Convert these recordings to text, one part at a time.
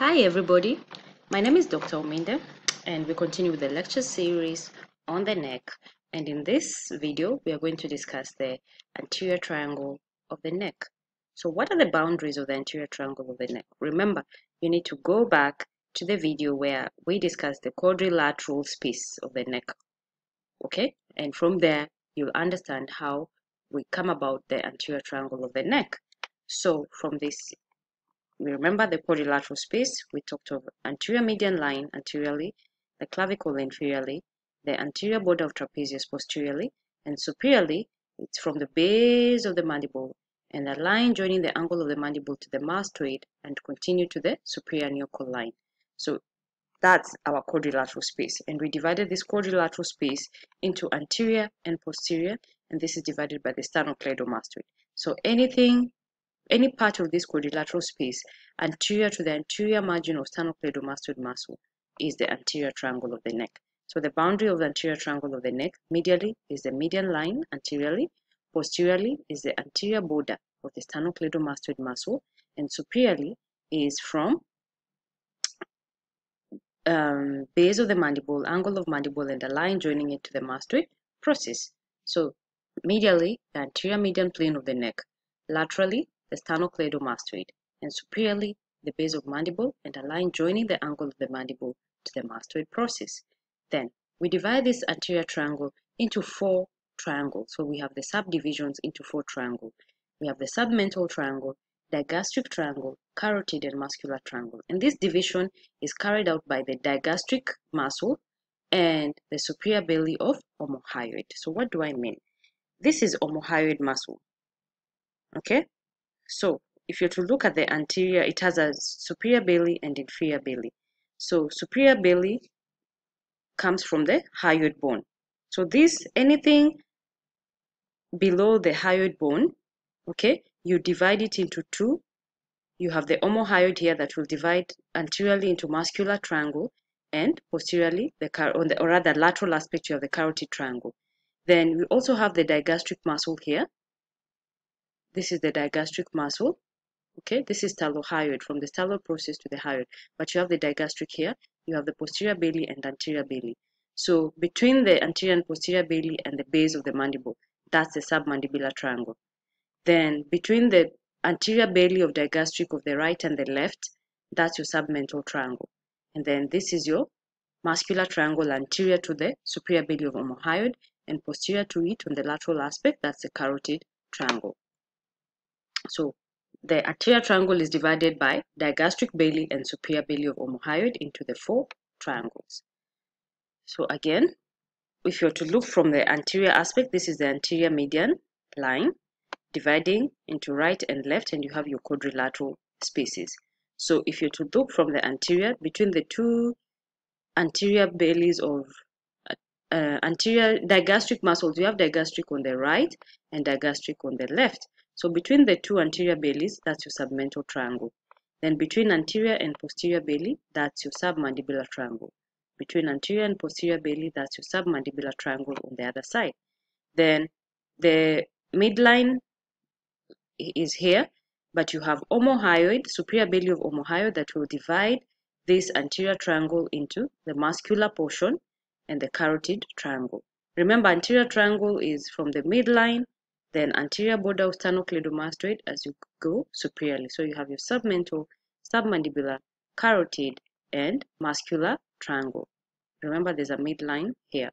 Hi everybody, my name is Dr. Ominde and we continue with the lecture series on the neck and in this video we are going to discuss the anterior triangle of the neck. So what are the boundaries of the anterior triangle of the neck? Remember you need to go back to the video where we discussed the quadrilateral space of the neck okay and from there you'll understand how we come about the anterior triangle of the neck. So from this we remember the quadrilateral space, we talked of anterior median line anteriorly, the clavicle inferiorly, the anterior border of trapezius posteriorly, and superiorly, it's from the base of the mandible and the line joining the angle of the mandible to the mastoid and continue to the superior line. So that's our quadrilateral space. And we divided this quadrilateral space into anterior and posterior, and this is divided by the sternocleidomastoid. So anything any part of this quadrilateral space anterior to the anterior margin of sternocleidomastoid muscle is the anterior triangle of the neck. So the boundary of the anterior triangle of the neck medially is the median line anteriorly, posteriorly is the anterior border of the sternocleidomastoid muscle, and superiorly is from um, base of the mandible, angle of mandible, and the line joining it to the mastoid process. So medially, the anterior median plane of the neck, laterally, the sternocleidomastoid, and superiorly the base of mandible and a line joining the angle of the mandible to the mastoid process. Then we divide this anterior triangle into four triangles. So we have the subdivisions into four triangles. We have the submental triangle, digastric triangle, carotid and muscular triangle. And this division is carried out by the digastric muscle and the superior belly of omohyoid. So what do I mean? This is omohyoid muscle. Okay, so if you're to look at the anterior, it has a superior belly and inferior belly. So superior belly comes from the hyoid bone. So this, anything below the hyoid bone, okay, you divide it into two. You have the omohyoid here that will divide anteriorly into muscular triangle and posteriorly, the the, or rather lateral aspect, you have the carotid triangle. Then we also have the digastric muscle here this is the digastric muscle. Okay, this is stylohyoid from the styloid process to the hyoid. But you have the digastric here. You have the posterior belly and anterior belly. So between the anterior and posterior belly and the base of the mandible, that's the submandibular triangle. Then between the anterior belly of digastric of the right and the left, that's your submental triangle. And then this is your muscular triangle anterior to the superior belly of omohyoid and posterior to it on the lateral aspect, that's the carotid triangle. So the anterior triangle is divided by digastric belly and superior belly of omohyoid into the four triangles. So again, if you're to look from the anterior aspect, this is the anterior median line dividing into right and left and you have your quadrilateral spaces. So if you're to look from the anterior, between the two anterior bellies of uh anterior digastric muscles, you have digastric on the right and digastric on the left. So between the two anterior bellies, that's your submental triangle. Then between anterior and posterior belly, that's your submandibular triangle. Between anterior and posterior belly, that's your submandibular triangle on the other side. Then the midline is here, but you have omohyoid, superior belly of omohyoid that will divide this anterior triangle into the muscular portion and the carotid triangle. Remember, anterior triangle is from the midline then anterior border of sternocleidomastoid as you go superiorly. So you have your submental, submandibular, carotid, and muscular triangle. Remember there's a midline here.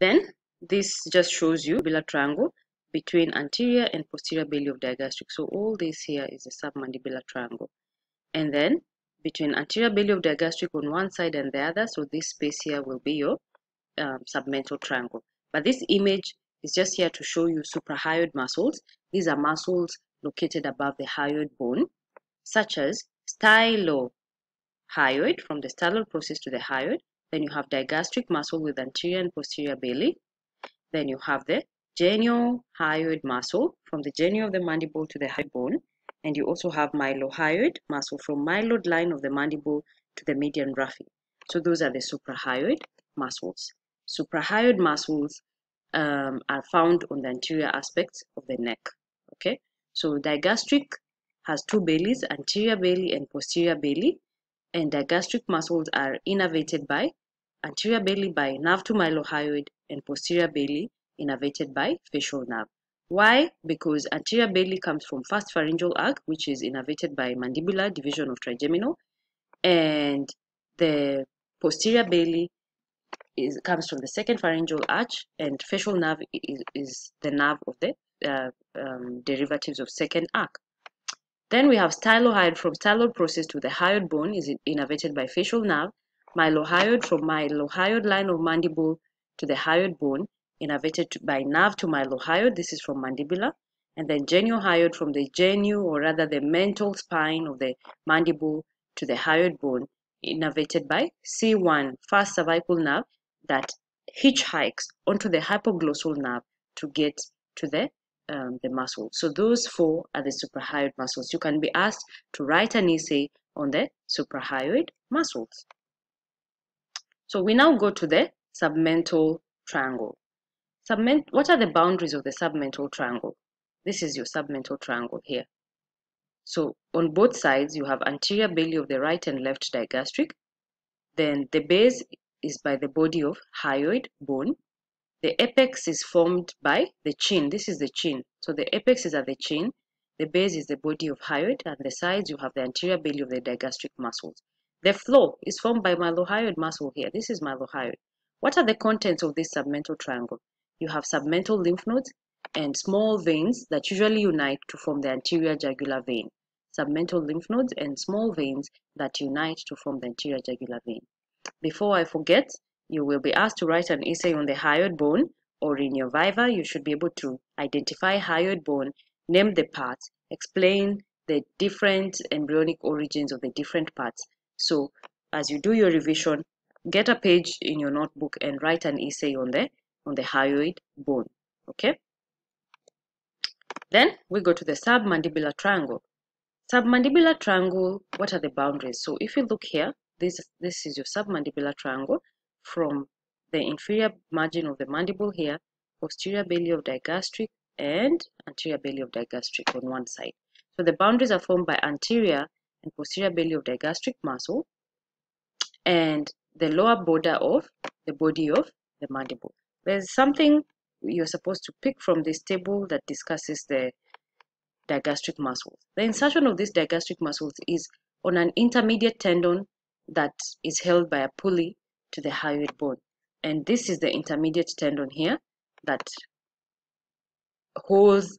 Then this just shows you a triangle between anterior and posterior belly of digastric. So all this here is a submandibular triangle. And then between anterior belly of digastric on one side and the other, so this space here will be your um, submental triangle. But this image is just here to show you suprahyoid muscles. These are muscles located above the hyoid bone, such as stylohyoid from the styloid process to the hyoid. Then you have digastric muscle with anterior and posterior belly. Then you have the geniohyoid muscle from the genio of the mandible to the hyoid bone. And you also have mylohyoid muscle from myloid line of the mandible to the median raphe. So those are the suprahyoid muscles. Suprahyoid muscles um, are found on the anterior aspects of the neck. Okay, so digastric has two bellies, anterior belly and posterior belly, and digastric muscles are innervated by anterior belly by nerve to mylohyoid and posterior belly innervated by facial nerve. Why? Because anterior belly comes from first pharyngeal arc, which is innervated by mandibular division of trigeminal, and the posterior belly is, comes from the second pharyngeal arch, and facial nerve is, is the nerve of the uh, um, derivatives of second arc. Then we have stylohyoid from styloid process to the hyoid bone is innervated by facial nerve, mylohyoid from mylohyoid line of mandible to the hyoid bone innervated by nerve to mylohyoid, this is from mandibular, and then geniohyoid from the genu or rather the mental spine of the mandible to the hyoid bone innervated by C1, first cervical nerve that hitchhikes onto the hypoglossal nerve to get to the um, the muscle. So those four are the suprahyoid muscles. You can be asked to write an essay on the suprahyoid muscles. So we now go to the submental triangle. Subment what are the boundaries of the submental triangle? This is your submental triangle here. So on both sides, you have anterior belly of the right and left digastric. Then the base is by the body of hyoid bone. The apex is formed by the chin. This is the chin. So the apex is at the chin. The base is the body of hyoid. And the sides, you have the anterior belly of the digastric muscles. The floor is formed by mylohyoid muscle here. This is mylohyoid. What are the contents of this submental triangle? You have submental lymph nodes and small veins that usually unite to form the anterior jugular vein submental lymph nodes, and small veins that unite to form the anterior jugular vein. Before I forget, you will be asked to write an essay on the hyoid bone, or in your viva, you should be able to identify hyoid bone, name the parts, explain the different embryonic origins of the different parts. So, as you do your revision, get a page in your notebook and write an essay on the on the hyoid bone. Okay. Then we go to the submandibular triangle. Submandibular triangle, what are the boundaries? So if you look here, this, this is your submandibular triangle from the inferior margin of the mandible here, posterior belly of digastric and anterior belly of digastric on one side. So the boundaries are formed by anterior and posterior belly of digastric muscle and the lower border of the body of the mandible. There's something you're supposed to pick from this table that discusses the digastric muscles. The insertion of these digastric muscles is on an intermediate tendon that is held by a pulley to the hyoid bone. And this is the intermediate tendon here that holds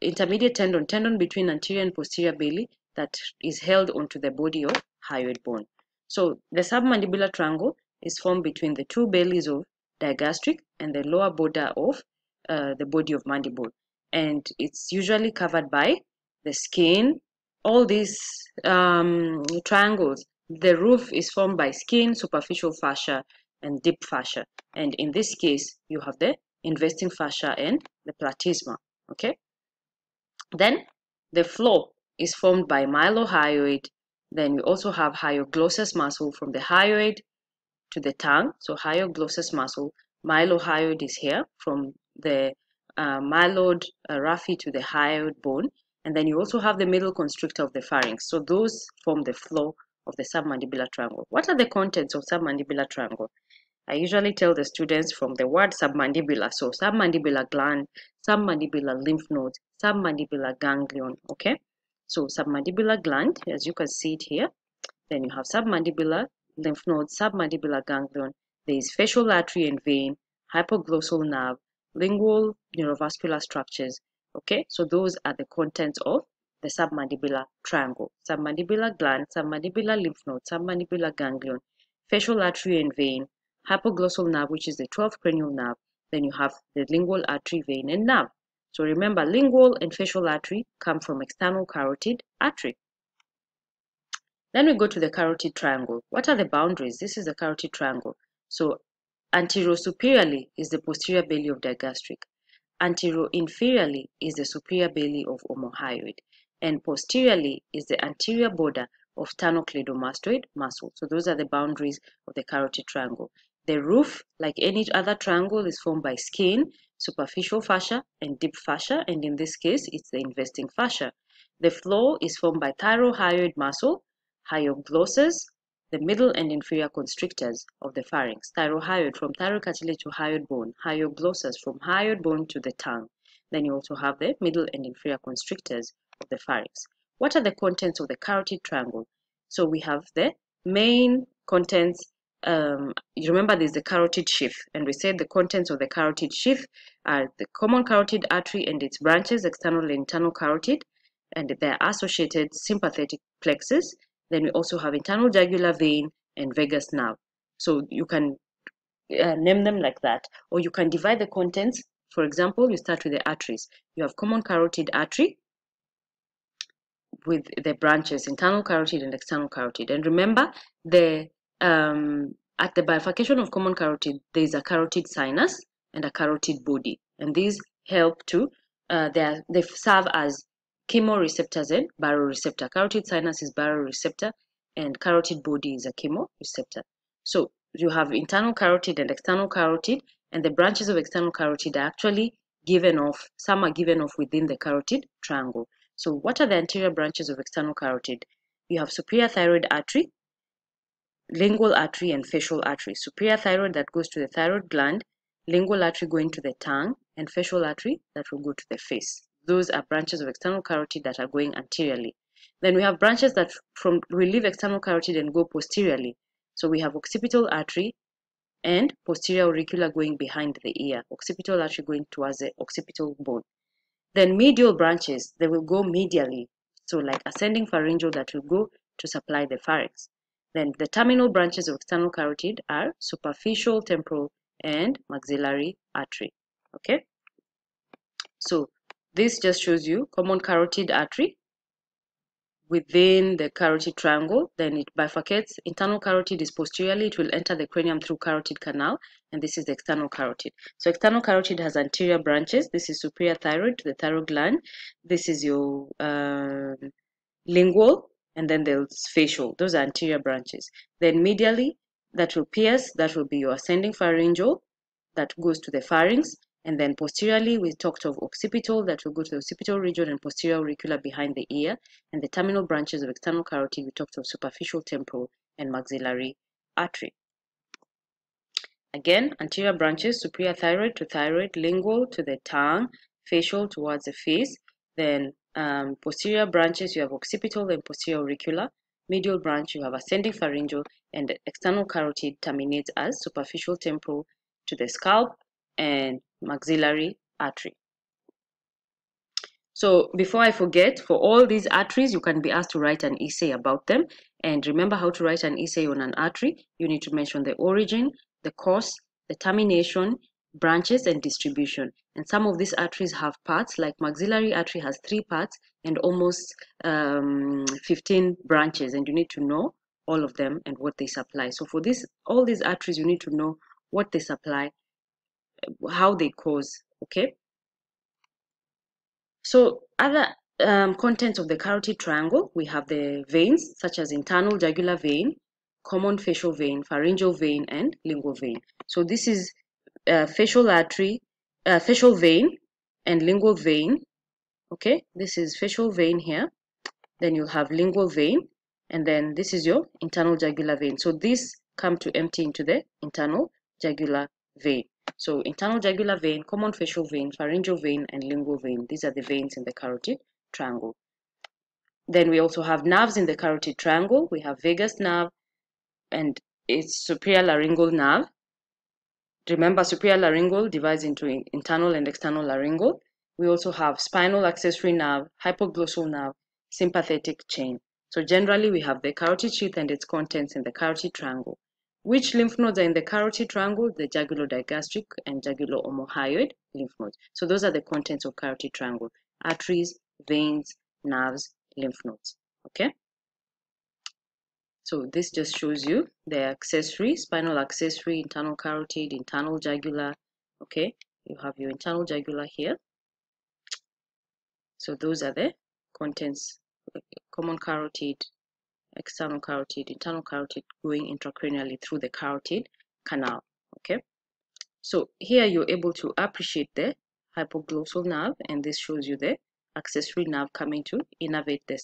intermediate tendon, tendon between anterior and posterior belly that is held onto the body of hyoid bone. So the submandibular triangle is formed between the two bellies of digastric and the lower border of uh, the body of mandible and it's usually covered by the skin. All these um, triangles, the roof is formed by skin, superficial fascia, and deep fascia. And in this case, you have the investing fascia and the platysma. Okay. Then the floor is formed by mylohyoid. Then you also have hyoglossus muscle from the hyoid to the tongue. So hyoglossus muscle, mylohyoid is here from the uh, myloid uh, raphe to the hyoid bone. And then you also have the middle constrictor of the pharynx. So those form the floor of the submandibular triangle. What are the contents of submandibular triangle? I usually tell the students from the word submandibular. So submandibular gland, submandibular lymph nodes, submandibular ganglion. Okay. So submandibular gland, as you can see it here. Then you have submandibular lymph nodes, submandibular ganglion. There is facial artery and vein, hypoglossal nerve, lingual neurovascular structures. Okay, so those are the contents of the submandibular triangle. Submandibular gland, submandibular lymph node, submandibular ganglion, facial artery and vein, hypoglossal nerve, which is the 12th cranial nerve. Then you have the lingual artery, vein, and nerve. So remember, lingual and facial artery come from external carotid artery. Then we go to the carotid triangle. What are the boundaries? This is the carotid triangle. So Anterosuperiorly is the posterior belly of digastric. Anteroinferiorly is the superior belly of omohyoid. And posteriorly is the anterior border of sternocleidomastoid muscle. So those are the boundaries of the carotid triangle. The roof, like any other triangle, is formed by skin, superficial fascia, and deep fascia. And in this case, it's the investing fascia. The floor is formed by thyrohyoid muscle, hyoglossus, the middle and inferior constrictors of the pharynx, thyrohyoid from thyroid cartilage to hyoid bone, hyoglossus from hyoid bone to the tongue. Then you also have the middle and inferior constrictors of the pharynx. What are the contents of the carotid triangle? So we have the main contents. Um, you remember there's the carotid sheath, and we said the contents of the carotid sheath are the common carotid artery and its branches, external and internal carotid, and their associated sympathetic plexus. Then we also have internal jugular vein and vagus nerve. So you can uh, name them like that, or you can divide the contents. For example, you start with the arteries. You have common carotid artery with the branches, internal carotid and external carotid. And remember, the um, at the bifurcation of common carotid, there is a carotid sinus and a carotid body, and these help to uh, they, are, they serve as chemoreceptors and baroreceptor. Carotid sinus is baroreceptor and carotid body is a chemoreceptor. So you have internal carotid and external carotid and the branches of external carotid are actually given off, some are given off within the carotid triangle. So what are the anterior branches of external carotid? You have superior thyroid artery, lingual artery and facial artery. Superior thyroid that goes to the thyroid gland, lingual artery going to the tongue, and facial artery that will go to the face. Those are branches of external carotid that are going anteriorly. Then we have branches that from we leave external carotid and go posteriorly. So we have occipital artery and posterior auricular going behind the ear. Occipital artery going towards the occipital bone. Then medial branches, they will go medially. So like ascending pharyngeal that will go to supply the pharynx. Then the terminal branches of external carotid are superficial temporal and maxillary artery. Okay. So this just shows you common carotid artery within the carotid triangle. Then it bifurcates. Internal carotid is posteriorly. It will enter the cranium through carotid canal. And this is the external carotid. So external carotid has anterior branches. This is superior thyroid to the thyroid gland. This is your um, lingual. And then there's facial. Those are anterior branches. Then medially, that will pierce. That will be your ascending pharyngeal. That goes to the pharynx. And then posteriorly, we talked of occipital that will go to the occipital region and posterior auricular behind the ear. And the terminal branches of external carotid, we talked of superficial temporal and maxillary artery. Again, anterior branches, superior thyroid to thyroid, lingual to the tongue, facial towards the face. Then um, posterior branches, you have occipital and posterior auricular. Medial branch, you have ascending pharyngeal, and external carotid terminates as superficial temporal to the scalp and maxillary artery. So before I forget, for all these arteries, you can be asked to write an essay about them. And remember how to write an essay on an artery. You need to mention the origin, the course, the termination, branches, and distribution. And some of these arteries have parts, like maxillary artery has three parts and almost um, 15 branches. And you need to know all of them and what they supply. So for this, all these arteries, you need to know what they supply how they cause okay? So other um, contents of the carotid triangle we have the veins such as internal jugular vein common facial vein pharyngeal vein and lingual vein. So this is uh, facial artery uh, facial vein and lingual vein okay? This is facial vein here. Then you'll have lingual vein and then this is your internal jugular vein. So these come to empty into the internal jugular vein so internal jugular vein, common facial vein, pharyngeal vein, and lingual vein. These are the veins in the carotid triangle. Then we also have nerves in the carotid triangle. We have vagus nerve and its superior laryngeal nerve. Remember, superior laryngeal divides into internal and external laryngeal. We also have spinal accessory nerve, hypoglossal nerve, sympathetic chain. So generally, we have the carotid sheath and its contents in the carotid triangle. Which lymph nodes are in the carotid triangle? The jugulo-digastric and jugulo-omohyoid lymph nodes. So those are the contents of carotid triangle. Arteries, veins, nerves, lymph nodes. Okay? So this just shows you the accessory, spinal accessory, internal carotid, internal jugular. Okay? You have your internal jugular here. So those are the contents, common carotid, external carotid, internal carotid going intracranially through the carotid canal. Okay, so here you're able to appreciate the hypoglossal nerve, and this shows you the accessory nerve coming to innervate the